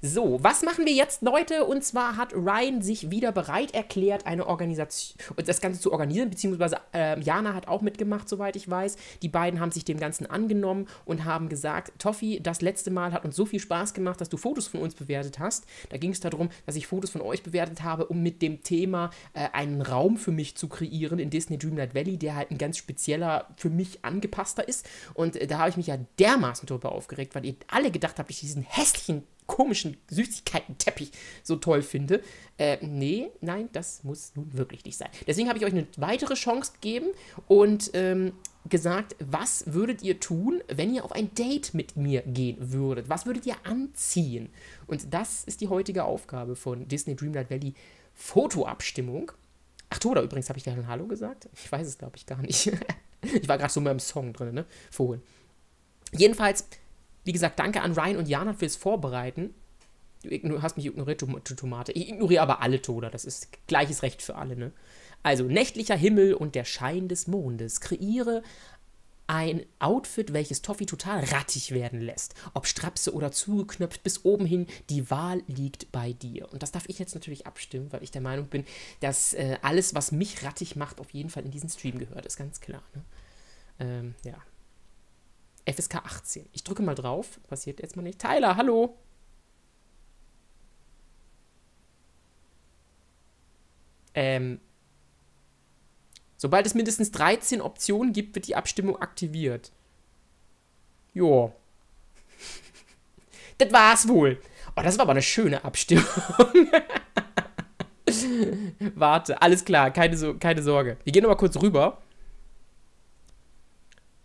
So, was machen wir jetzt, Leute? Und zwar hat Ryan sich wieder bereit erklärt, eine Organisation, das Ganze zu organisieren, beziehungsweise äh, Jana hat auch mitgemacht, soweit ich weiß. Die beiden haben sich dem Ganzen angenommen und haben gesagt, Toffi, das letzte Mal hat uns so viel Spaß gemacht, dass du Fotos von uns bewertet hast. Da ging es darum, dass ich Fotos von euch bewertet habe, um mit dem Thema äh, einen Raum für mich zu kreieren in Disney Dreamlight Valley, der halt ein ganz spezieller, für mich angepasster ist. Und äh, da habe ich mich ja dermaßen drüber aufgeregt, weil ihr alle gedacht habt, ich diesen hässlichen komischen Süßigkeiten-Teppich so toll finde. Äh, nee, nein, das muss nun wirklich nicht sein. Deswegen habe ich euch eine weitere Chance gegeben und ähm, gesagt, was würdet ihr tun, wenn ihr auf ein Date mit mir gehen würdet? Was würdet ihr anziehen? Und das ist die heutige Aufgabe von Disney Dreamlight Valley Fotoabstimmung. Ach, Toda, übrigens, habe ich da ein Hallo gesagt? Ich weiß es, glaube ich, gar nicht. ich war gerade so in meinem Song drin, ne? Vorhin. Jedenfalls wie gesagt, danke an Ryan und Jana fürs Vorbereiten. Du hast mich ignoriert, Tomate. Ich ignoriere aber alle Tode. Das ist gleiches Recht für alle, ne? Also, nächtlicher Himmel und der Schein des Mondes. Kreiere ein Outfit, welches Toffee total rattig werden lässt. Ob Strapse oder zugeknöpft bis oben hin, die Wahl liegt bei dir. Und das darf ich jetzt natürlich abstimmen, weil ich der Meinung bin, dass äh, alles, was mich rattig macht, auf jeden Fall in diesen Stream gehört. Ist ganz klar. Ne? Ähm, ja. FSK 18. Ich drücke mal drauf. Passiert jetzt mal nicht. Tyler, hallo. Ähm. Sobald es mindestens 13 Optionen gibt, wird die Abstimmung aktiviert. Jo. das war's wohl. Oh, das war aber eine schöne Abstimmung. Warte, alles klar, keine, so keine Sorge. Wir gehen nochmal kurz rüber.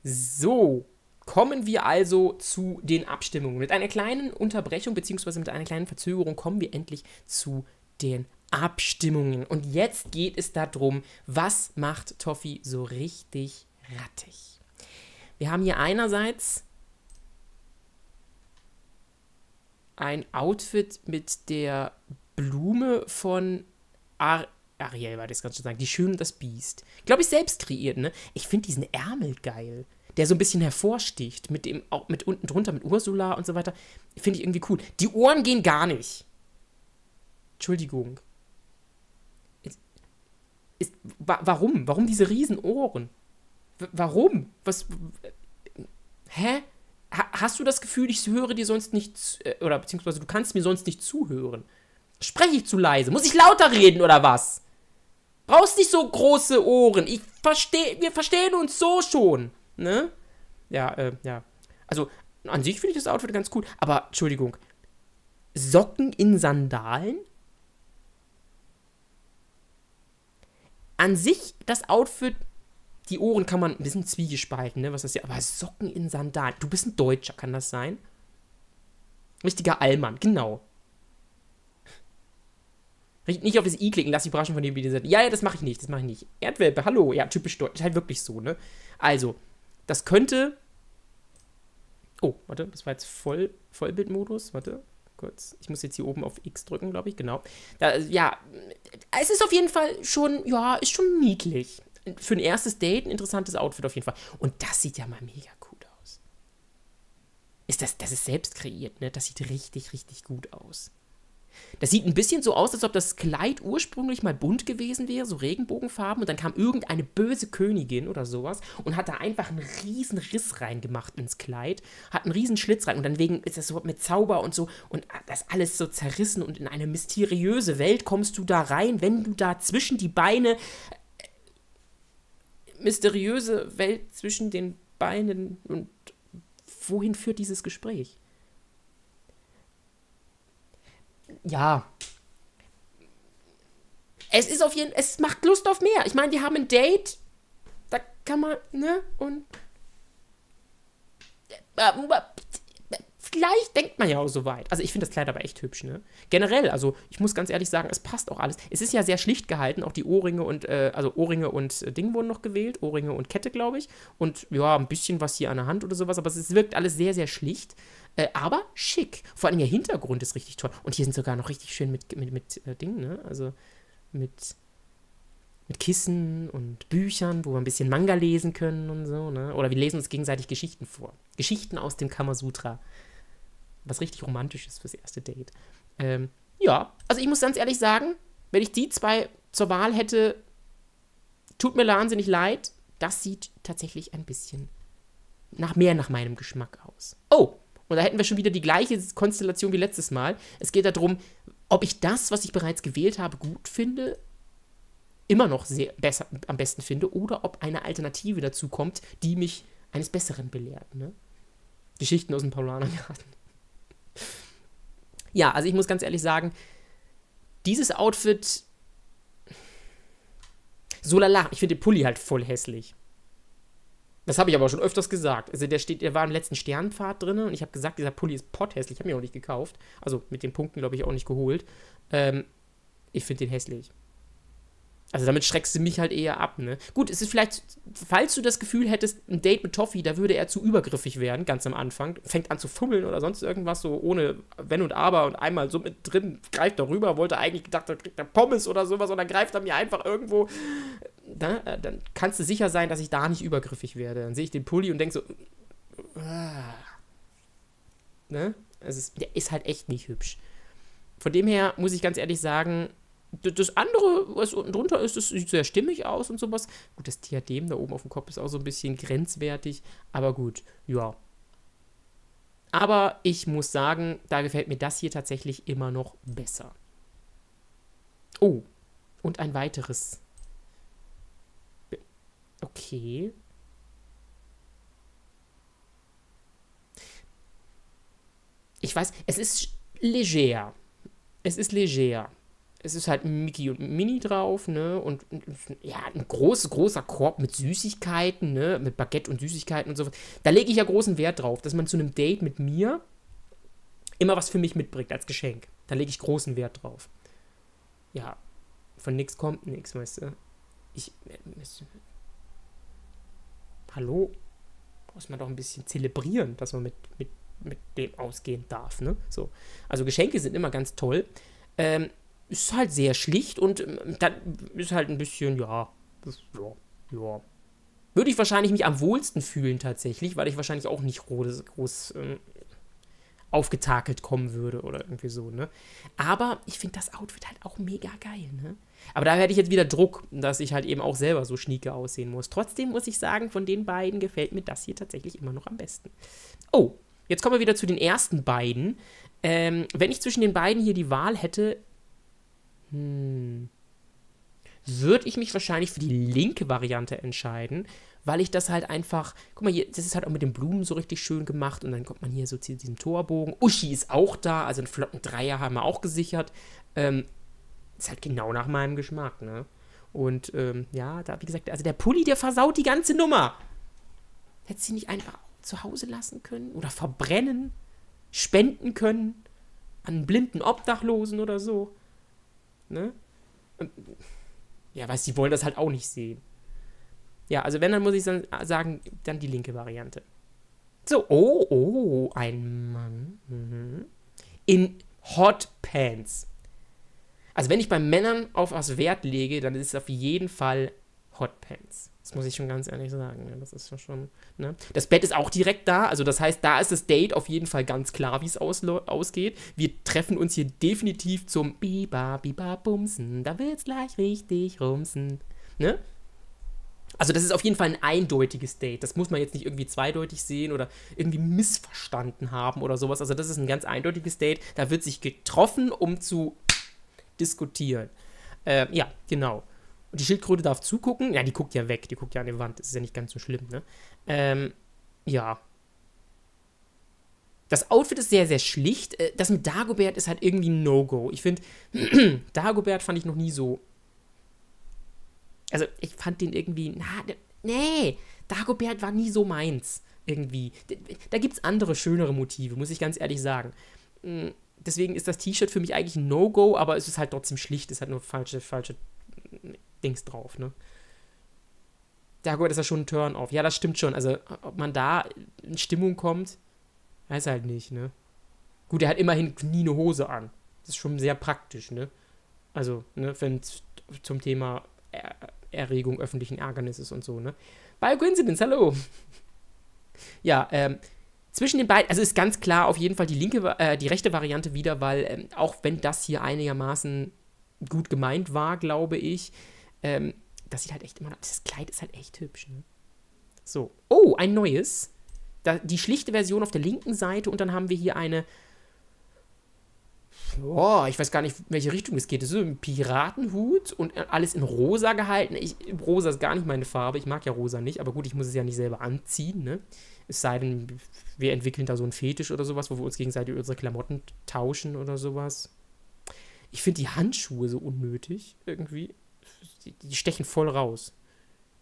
So kommen wir also zu den Abstimmungen. Mit einer kleinen Unterbrechung bzw. mit einer kleinen Verzögerung kommen wir endlich zu den Abstimmungen. Und jetzt geht es darum, was macht Toffee so richtig rattig. Wir haben hier einerseits ein Outfit mit der Blume von Ar Ariel, war das ganz schön sagen. Die Schön und das Biest. Glaube ich selbst kreiert, ne? Ich finde diesen Ärmel geil der so ein bisschen hervorsticht, mit dem, auch mit unten drunter, mit Ursula und so weiter, finde ich irgendwie cool. Die Ohren gehen gar nicht. Entschuldigung. Ist, ist, wa warum? Warum diese riesen Ohren? Warum? Was. Hä? Ha hast du das Gefühl, ich höre dir sonst nicht, äh, oder beziehungsweise du kannst mir sonst nicht zuhören? Spreche ich zu leise? Muss ich lauter reden oder was? Brauchst nicht so große Ohren. Ich verstehe, wir verstehen uns so schon. Ne? Ja, äh, ja. Also, an sich finde ich das Outfit ganz cool, aber Entschuldigung. Socken in Sandalen? An sich das Outfit, die Ohren kann man ein bisschen zwiegespalten, ne? Was ist ja, aber Socken in Sandalen. Du bist ein Deutscher, kann das sein? Richtiger Allmann, genau. Nicht auf das i klicken, lass dich überraschen von dem, wie die sind. Ja, ja, das mache ich nicht, das mache ich nicht. Erdwelpe, hallo, ja, typisch deutsch, halt wirklich so, ne? Also, das könnte. Oh, warte, das war jetzt Voll, Vollbildmodus. Warte, kurz. Ich muss jetzt hier oben auf X drücken, glaube ich, genau. Da, ja, es ist auf jeden Fall schon, ja, ist schon niedlich. Für ein erstes Date ein interessantes Outfit auf jeden Fall. Und das sieht ja mal mega cool aus. Ist das, das ist selbst kreiert, ne? Das sieht richtig, richtig gut aus. Das sieht ein bisschen so aus, als ob das Kleid ursprünglich mal bunt gewesen wäre, so Regenbogenfarben, und dann kam irgendeine böse Königin oder sowas und hat da einfach einen riesen Riss reingemacht ins Kleid, hat einen riesen Schlitz rein und dann wegen ist das so mit Zauber und so und das alles so zerrissen und in eine mysteriöse Welt kommst du da rein, wenn du da zwischen die Beine äh, mysteriöse Welt zwischen den Beinen und wohin führt dieses Gespräch? Ja. Es ist auf jeden es macht Lust auf mehr. Ich meine, wir haben ein Date, da kann man, ne, und vielleicht denkt man ja auch so weit. Also ich finde das Kleid aber echt hübsch, ne? Generell, also ich muss ganz ehrlich sagen, es passt auch alles. Es ist ja sehr schlicht gehalten, auch die Ohrringe und, äh, also Ohrringe und äh, Ding wurden noch gewählt, Ohrringe und Kette, glaube ich. Und ja, ein bisschen was hier an der Hand oder sowas, aber es wirkt alles sehr, sehr schlicht. Äh, aber schick. Vor allem der Hintergrund ist richtig toll. Und hier sind sogar noch richtig schön mit, mit, mit äh, Dingen, ne? Also mit, mit Kissen und Büchern, wo wir ein bisschen Manga lesen können und so, ne? Oder wir lesen uns gegenseitig Geschichten vor. Geschichten aus dem Kamasutra. Was richtig Romantisches fürs erste Date. Ähm, ja, also ich muss ganz ehrlich sagen, wenn ich die zwei zur Wahl hätte, tut mir wahnsinnig leid. Das sieht tatsächlich ein bisschen nach mehr nach meinem Geschmack aus. Oh, und da hätten wir schon wieder die gleiche Konstellation wie letztes Mal. Es geht darum, ob ich das, was ich bereits gewählt habe, gut finde, immer noch sehr besser, am besten finde, oder ob eine Alternative dazu kommt, die mich eines Besseren belehrt. Ne? Geschichten aus dem Paulanergarten. Ja, also ich muss ganz ehrlich sagen, dieses Outfit. So lala, ich finde den Pulli halt voll hässlich. Das habe ich aber schon öfters gesagt. Also der steht, der war im letzten Sternpfad drin und ich habe gesagt, dieser Pulli ist potthässlich. Ich habe ihn auch nicht gekauft. Also mit den Punkten, glaube ich, auch nicht geholt. Ähm, ich finde den hässlich. Also damit schreckst du mich halt eher ab, ne? Gut, es ist vielleicht, falls du das Gefühl hättest, ein Date mit Toffee, da würde er zu übergriffig werden, ganz am Anfang, fängt an zu fummeln oder sonst irgendwas, so ohne Wenn und Aber und einmal so mit drin, greift er rüber, wollte eigentlich gedacht, er kriegt er Pommes oder sowas und dann greift er mir einfach irgendwo. Da, äh, dann kannst du sicher sein, dass ich da nicht übergriffig werde. Dann sehe ich den Pulli und denke so, ah. ne? Es ist, der ist halt echt nicht hübsch. Von dem her muss ich ganz ehrlich sagen, das andere, was unten drunter ist, das sieht sehr stimmig aus und sowas. Gut, das Diadem da oben auf dem Kopf ist auch so ein bisschen grenzwertig, aber gut, ja. Aber ich muss sagen, da gefällt mir das hier tatsächlich immer noch besser. Oh, und ein weiteres. Okay. Ich weiß, es ist leger. Es ist leger es ist halt Mickey und Mini drauf, ne? Und, ja, ein groß, großer Korb mit Süßigkeiten, ne? Mit Baguette und Süßigkeiten und so. Da lege ich ja großen Wert drauf, dass man zu einem Date mit mir immer was für mich mitbringt als Geschenk. Da lege ich großen Wert drauf. Ja, von nix kommt nix, weißt du. Ich. Hallo? Muss man doch ein bisschen zelebrieren, dass man mit, mit, mit dem ausgehen darf, ne? So. Also Geschenke sind immer ganz toll. Ähm, ist halt sehr schlicht und ähm, dann ist halt ein bisschen, ja, ja, ja. Würde ich wahrscheinlich mich am wohlsten fühlen tatsächlich, weil ich wahrscheinlich auch nicht groß, groß ähm, aufgetakelt kommen würde oder irgendwie so, ne? Aber ich finde das Outfit halt auch mega geil, ne? Aber da hätte ich jetzt wieder Druck, dass ich halt eben auch selber so schnieke aussehen muss. Trotzdem muss ich sagen, von den beiden gefällt mir das hier tatsächlich immer noch am besten. Oh, jetzt kommen wir wieder zu den ersten beiden. Ähm, wenn ich zwischen den beiden hier die Wahl hätte, hm. Würde ich mich wahrscheinlich für die linke Variante entscheiden, weil ich das halt einfach. Guck mal, hier, das ist halt auch mit den Blumen so richtig schön gemacht und dann kommt man hier so zu diesem Torbogen. Uschi ist auch da, also einen flotten Dreier haben wir auch gesichert. Ähm, ist halt genau nach meinem Geschmack, ne? Und ähm, ja, da, wie gesagt, also der Pulli, der versaut die ganze Nummer. Hätte sie nicht einfach zu Hause lassen können oder verbrennen, spenden können an blinden Obdachlosen oder so. Ne? Ja, weiß, die wollen das halt auch nicht sehen. Ja, also wenn, dann muss ich sagen, dann die linke Variante. So, oh, oh, ein Mann. Mhm. In Hot Pants. Also wenn ich bei Männern auf was Wert lege, dann ist es auf jeden Fall Hot Pants. Das muss ich schon ganz ehrlich sagen. Ja, das ist schon. Ne? Das Bett ist auch direkt da. Also, das heißt, da ist das Date auf jeden Fall ganz klar, wie es ausgeht. Wir treffen uns hier definitiv zum Biba, Biba, Bumsen. Da wird's gleich richtig rumsen. Ne? Also, das ist auf jeden Fall ein eindeutiges Date. Das muss man jetzt nicht irgendwie zweideutig sehen oder irgendwie missverstanden haben oder sowas. Also, das ist ein ganz eindeutiges Date. Da wird sich getroffen, um zu diskutieren. Äh, ja, genau. Und die Schildkröte darf zugucken. Ja, die guckt ja weg. Die guckt ja an die Wand. Das ist ja nicht ganz so schlimm, ne? Ähm, ja. Das Outfit ist sehr, sehr schlicht. Äh, das mit Dagobert ist halt irgendwie ein No-Go. Ich finde, Dagobert fand ich noch nie so. Also, ich fand den irgendwie. Na, nee, Dagobert war nie so meins. Irgendwie. Da gibt es andere, schönere Motive, muss ich ganz ehrlich sagen. Mm, deswegen ist das T-Shirt für mich eigentlich ein No-Go, aber es ist halt trotzdem schlicht. Es hat nur falsche, falsche Dings drauf, ne? Gut, ist ja schon ein Turn-off. Ja, das stimmt schon. Also, ob man da in Stimmung kommt, weiß halt nicht, ne? Gut, er hat immerhin nie eine Hose an. Das ist schon sehr praktisch, ne? Also, ne, wenn es zum Thema er Erregung öffentlichen Ärgernisses und so, ne? By Coincidence, hallo! ja, ähm, zwischen den beiden, also ist ganz klar auf jeden Fall die linke, äh, die rechte Variante wieder, weil ähm, auch wenn das hier einigermaßen gut gemeint war, glaube ich, ähm, das sieht halt echt immer, das Kleid ist halt echt hübsch. Ne? So, oh, ein neues. Da, die schlichte Version auf der linken Seite und dann haben wir hier eine Boah, ich weiß gar nicht, in welche Richtung es geht. Das ist so ein Piratenhut und alles in rosa gehalten. Ich, rosa ist gar nicht meine Farbe. Ich mag ja rosa nicht, aber gut, ich muss es ja nicht selber anziehen, ne? Es sei denn, wir entwickeln da so einen Fetisch oder sowas, wo wir uns gegenseitig unsere Klamotten tauschen oder sowas. Ich finde die Handschuhe so unnötig irgendwie. Die, die, stechen voll raus.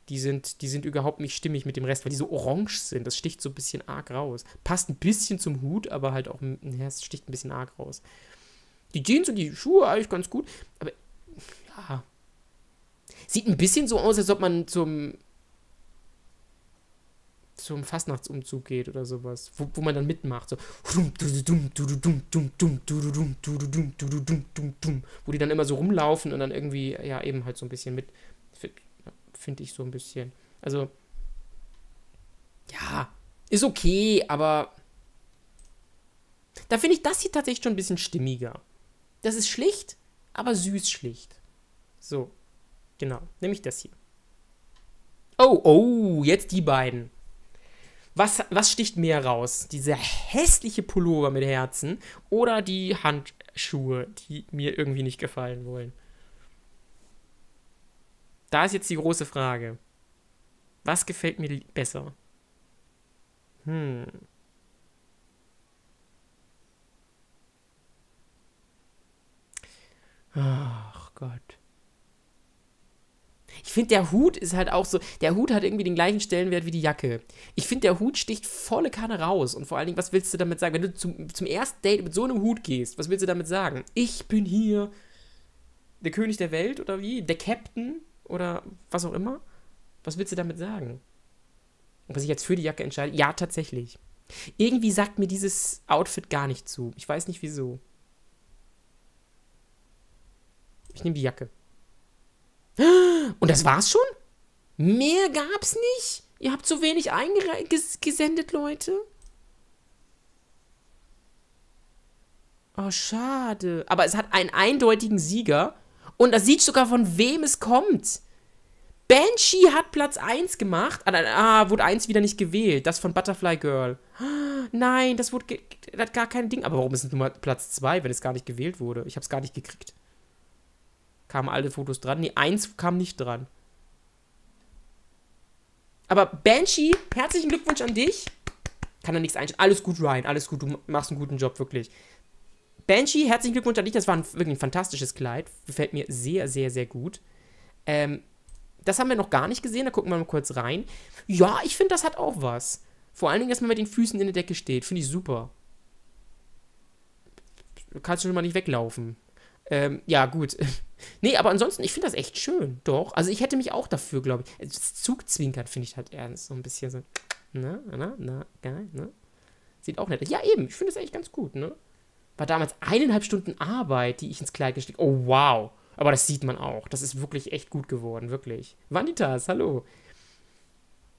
Die sind, die sind überhaupt nicht stimmig mit dem Rest, weil die so orange sind. Das sticht so ein bisschen arg raus. Passt ein bisschen zum Hut, aber halt auch, ja, es sticht ein bisschen arg raus. Die Jeans und die Schuhe eigentlich ganz gut. Aber ja. Sieht ein bisschen so aus, als ob man zum zum Fastnachtsumzug geht oder sowas, wo, wo man dann mitmacht, so wo die dann immer so rumlaufen und dann irgendwie, ja, eben halt so ein bisschen mit, finde ich so ein bisschen. Also, ja, ist okay, aber da finde ich das hier tatsächlich schon ein bisschen stimmiger. Das ist schlicht, aber süß schlicht. So, genau, nämlich das hier. Oh, oh, jetzt die beiden. Was, was sticht mehr raus? Diese hässliche Pullover mit Herzen oder die Handschuhe, die mir irgendwie nicht gefallen wollen? Da ist jetzt die große Frage. Was gefällt mir besser? Hm. Ach Gott. Ich finde, der Hut ist halt auch so, der Hut hat irgendwie den gleichen Stellenwert wie die Jacke. Ich finde, der Hut sticht volle Kanne raus. Und vor allen Dingen, was willst du damit sagen? Wenn du zum, zum ersten Date mit so einem Hut gehst, was willst du damit sagen? Ich bin hier der König der Welt oder wie? Der Captain oder was auch immer? Was willst du damit sagen? Und was ich jetzt für die Jacke entscheide? Ja, tatsächlich. Irgendwie sagt mir dieses Outfit gar nicht zu. Ich weiß nicht wieso. Ich nehme die Jacke. Und das war's schon? Mehr gab's nicht? Ihr habt so wenig eingesendet, Leute? Oh, schade. Aber es hat einen eindeutigen Sieger. Und das sieht sogar, von wem es kommt. Banshee hat Platz 1 gemacht. Ah, ah, wurde 1 wieder nicht gewählt. Das von Butterfly Girl. Nein, das wurde das hat gar kein Ding. Aber warum ist es nur Platz 2, wenn es gar nicht gewählt wurde? Ich habe es gar nicht gekriegt. Kamen alle Fotos dran? Nee, eins kam nicht dran. Aber Banshee, herzlichen Glückwunsch an dich. Kann er nichts einstellen. Alles gut, Ryan. Alles gut. Du machst einen guten Job, wirklich. Banshee, herzlichen Glückwunsch an dich. Das war ein, wirklich ein fantastisches Kleid. Gefällt mir sehr, sehr, sehr gut. Ähm, das haben wir noch gar nicht gesehen. Da gucken wir mal kurz rein. Ja, ich finde, das hat auch was. Vor allen Dingen, dass man mit den Füßen in der Decke steht. Finde ich super. Du kannst schon mal nicht weglaufen. Ähm, ja, gut. nee, aber ansonsten, ich finde das echt schön. Doch. Also ich hätte mich auch dafür, glaube ich. Das Zugzwinkern finde ich halt ernst. So ein bisschen so. Na, na, na, geil, ne? Sieht auch nett aus. Ja, eben. Ich finde das echt ganz gut, ne? War damals eineinhalb Stunden Arbeit, die ich ins Kleid gesteckt Oh, wow. Aber das sieht man auch. Das ist wirklich echt gut geworden, wirklich. Vanitas, hallo.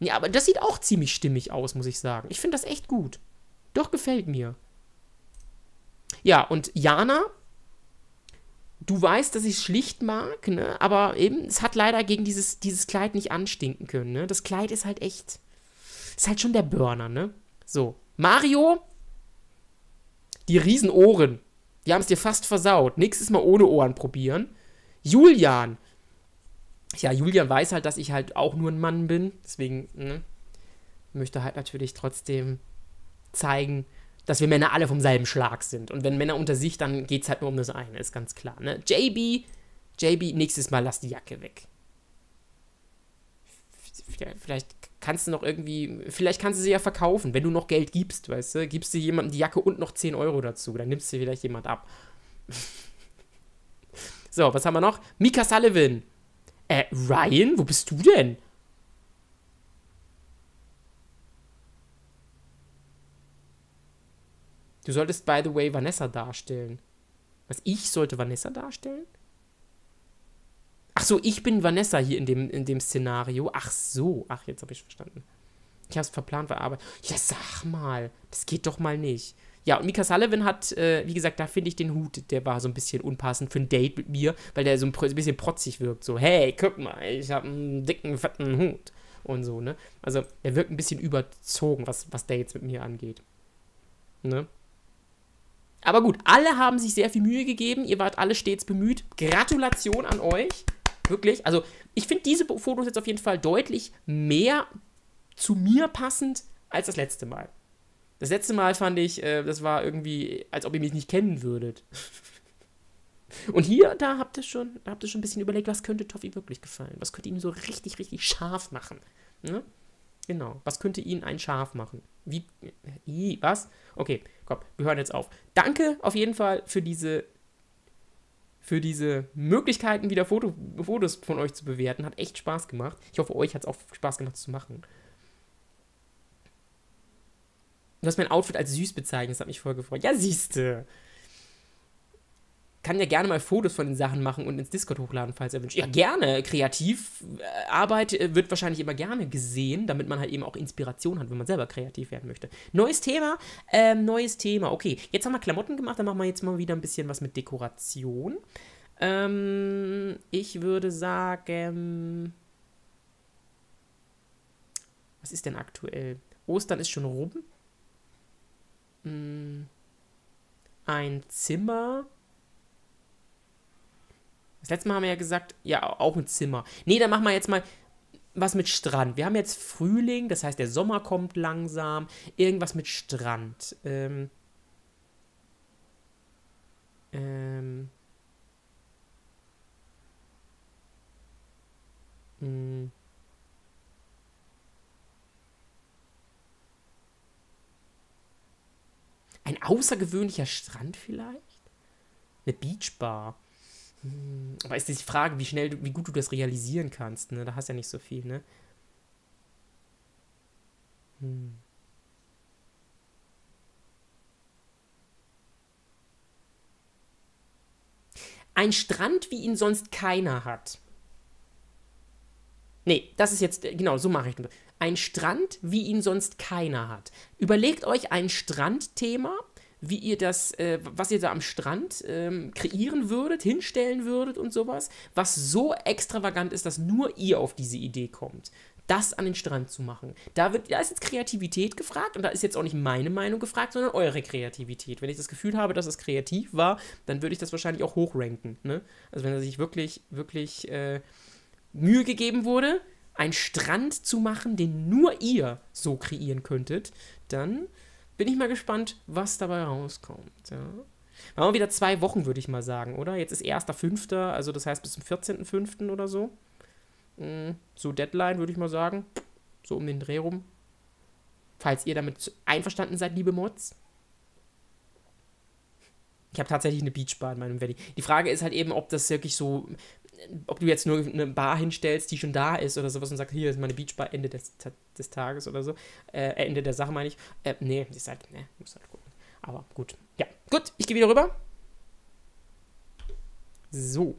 Ja, aber das sieht auch ziemlich stimmig aus, muss ich sagen. Ich finde das echt gut. Doch gefällt mir. Ja, und Jana du weißt, dass ich es schlicht mag, ne? aber eben, es hat leider gegen dieses, dieses Kleid nicht anstinken können. Ne? Das Kleid ist halt echt, ist halt schon der Burner, ne? So, Mario, die Riesenohren, die haben es dir fast versaut. Nächstes Mal ohne Ohren probieren. Julian, ja, Julian weiß halt, dass ich halt auch nur ein Mann bin, deswegen ne? möchte halt natürlich trotzdem zeigen, dass wir Männer alle vom selben Schlag sind. Und wenn Männer unter sich, dann geht es halt nur um das eine, ist ganz klar. Ne? JB, JB, nächstes Mal lass die Jacke weg. Vielleicht kannst du noch irgendwie, vielleicht kannst du sie ja verkaufen, wenn du noch Geld gibst, weißt du? Gibst du jemandem die Jacke und noch 10 Euro dazu, dann nimmst du vielleicht jemand ab. so, was haben wir noch? Mika Sullivan. Äh, Ryan, wo bist du denn? Du solltest, by the way, Vanessa darstellen. Was, ich sollte Vanessa darstellen? Ach so, ich bin Vanessa hier in dem, in dem Szenario. Ach so, ach, jetzt habe ich verstanden. Ich habe es verplant verarbeitet. Ja, sag mal, das geht doch mal nicht. Ja, und Mika Sullivan hat, äh, wie gesagt, da finde ich den Hut, der war so ein bisschen unpassend für ein Date mit mir, weil der so ein, ein bisschen protzig wirkt. So, hey, guck mal, ich habe einen dicken, fetten Hut. Und so, ne? Also, der wirkt ein bisschen überzogen, was, was Dates mit mir angeht. Ne? Aber gut, alle haben sich sehr viel Mühe gegeben. Ihr wart alle stets bemüht. Gratulation an euch. Wirklich. Also, ich finde diese Fotos jetzt auf jeden Fall deutlich mehr zu mir passend als das letzte Mal. Das letzte Mal fand ich, äh, das war irgendwie, als ob ihr mich nicht kennen würdet. Und hier, da habt ihr schon, habt ihr schon ein bisschen überlegt, was könnte Toffi wirklich gefallen? Was könnte ihn so richtig, richtig scharf machen? Ne? Genau. Was könnte ihn ein Schaf machen? Wie? I, was? Okay, komm, wir hören jetzt auf. Danke auf jeden Fall für diese für diese Möglichkeiten, wieder Foto, Fotos von euch zu bewerten. Hat echt Spaß gemacht. Ich hoffe, euch hat es auch Spaß gemacht zu machen. Du hast mein Outfit als süß bezeichnet, das hat mich voll gefreut. Ja, siehste. Kann ja gerne mal Fotos von den Sachen machen und ins Discord hochladen, falls er wünscht. Ja, gerne. Kreativarbeit äh, wird wahrscheinlich immer gerne gesehen, damit man halt eben auch Inspiration hat, wenn man selber kreativ werden möchte. Neues Thema, ähm, neues Thema. Okay, jetzt haben wir Klamotten gemacht, dann machen wir jetzt mal wieder ein bisschen was mit Dekoration. Ähm, ich würde sagen. Was ist denn aktuell? Ostern ist schon rum. Hm, ein Zimmer. Das letzte Mal haben wir ja gesagt, ja, auch ein Zimmer. Nee, dann machen wir jetzt mal was mit Strand. Wir haben jetzt Frühling, das heißt, der Sommer kommt langsam. Irgendwas mit Strand. Ähm. Ähm. Hm. Ein außergewöhnlicher Strand vielleicht? Eine Beachbar. Aber ist die Frage, wie schnell, du, wie gut du das realisieren kannst, ne? Da hast du ja nicht so viel, ne? Hm. Ein Strand, wie ihn sonst keiner hat. Nee, das ist jetzt, genau, so mache ich. Ein Strand, wie ihn sonst keiner hat. Überlegt euch ein Strandthema, wie ihr das, äh, was ihr da am Strand ähm, kreieren würdet, hinstellen würdet und sowas, was so extravagant ist, dass nur ihr auf diese Idee kommt. Das an den Strand zu machen. Da, wird, da ist jetzt Kreativität gefragt und da ist jetzt auch nicht meine Meinung gefragt, sondern eure Kreativität. Wenn ich das Gefühl habe, dass es kreativ war, dann würde ich das wahrscheinlich auch hochranken. Ne? Also wenn er sich wirklich, wirklich äh, Mühe gegeben wurde, einen Strand zu machen, den nur ihr so kreieren könntet, dann bin ich mal gespannt, was dabei rauskommt. Ja. Machen wir wieder zwei Wochen, würde ich mal sagen, oder? Jetzt ist 1.5., also das heißt bis zum 14.5. oder so. Hm, so Deadline, würde ich mal sagen. So um den Dreh rum. Falls ihr damit einverstanden seid, liebe Mods. Ich habe tatsächlich eine Beachbar in meinem Valley. Die Frage ist halt eben, ob das wirklich so ob du jetzt nur eine Bar hinstellst, die schon da ist oder sowas und sagst, hier ist meine Beachbar Ende des, des Tages oder so, äh, Ende der Sache meine ich. Äh, nee, ist halt, ne, muss halt gucken. Aber gut. Ja, gut, ich gehe wieder rüber. So.